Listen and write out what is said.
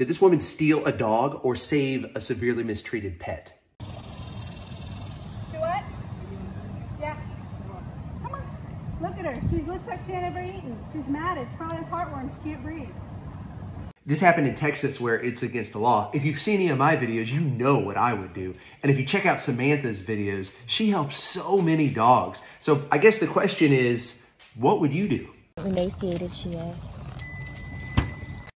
Did this woman steal a dog or save a severely mistreated pet? Do what? Yeah. Come on. Look at her. She looks like she had never eaten. She's mad. It's probably has heartworm. She can't breathe. This happened in Texas where it's against the law. If you've seen any of my videos, you know what I would do. And if you check out Samantha's videos, she helps so many dogs. So I guess the question is, what would you do? Emaciated she is.